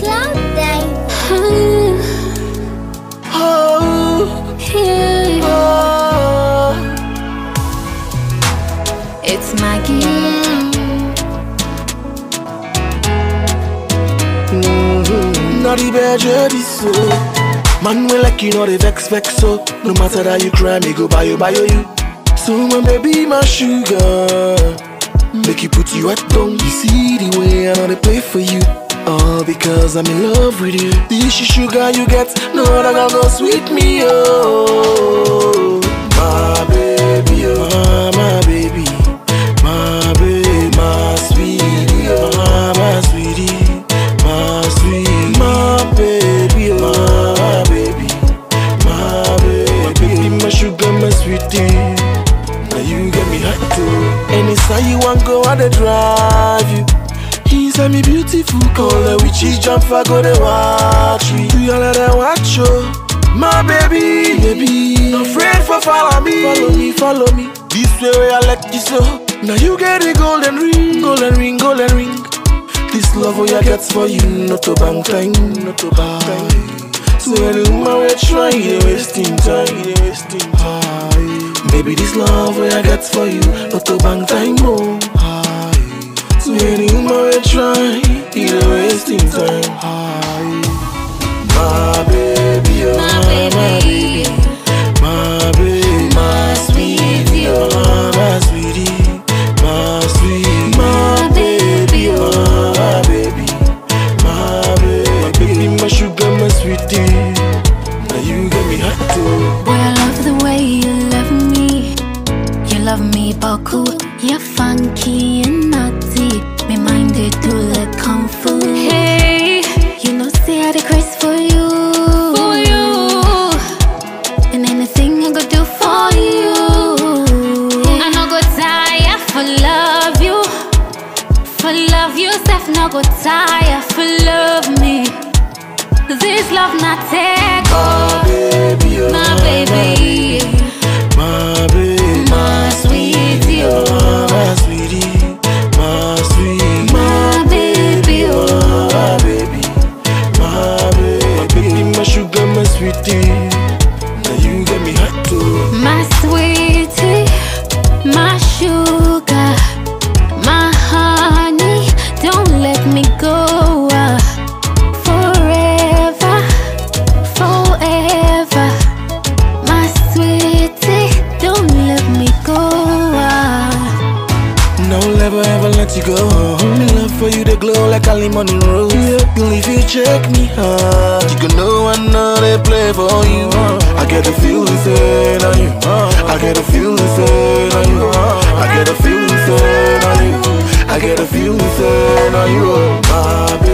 Cloud nine. Oh, Yeah. oh. It's Maggie. Mm-hmm. Not the bad so. Man, we like you know the vex vex so. No matter that you cry, me go buy you, buy you. you. So my baby, my sugar, make you put you at home. You see the way I know they play for you. All because I'm in love with you. This is sugar you get, no other girl go sweet me, oh. My baby, oh, my baby, my baby, my sweetie, oh, my sweetie, my sweet, my baby, oh, my baby, my baby, my sugar, my sweetie. Now you get me hot too. Anytime you want go, I dey drive you. Inside me beautiful color, is jump for go dey watch me you. Let watch you. My baby, baby, no afraid for follow me, follow me, follow me. This way where I like you so. Now you get the golden ring, golden ring, golden ring. This love what I get for you, not to bang time, not to bang time. So any woman we try, you dey wasting time, dey wasting time. Baby, this love what I get for you, not to bang time, oh. Aye. So any woman try, you dey wasting time. My baby, My baby. my baby, My sweetie, oh, my sweetie, my my baby, my baby, my baby, my baby, my sugar, my sweetie. Now you get me hot too. Boy, I love the way you love me. You love me. You're funky and no go tire for love me. This love not take My baby, oh, my baby, my baby, my sweetie, oh, my sweetie, my sweet, my baby, oh. my baby, my baby, my baby, my sugar, my sweetie. Now you get me hot too. my sweetie, my sugar, go. Me love for you, they glow like a lemon in rose. Yeah. Girl, if you check me hard, you gon' know I know they play for you. I get a feeling saying on you. I get a feeling saying on you. I get a feeling saying on you. I get a feeling saying on you, oh, baby.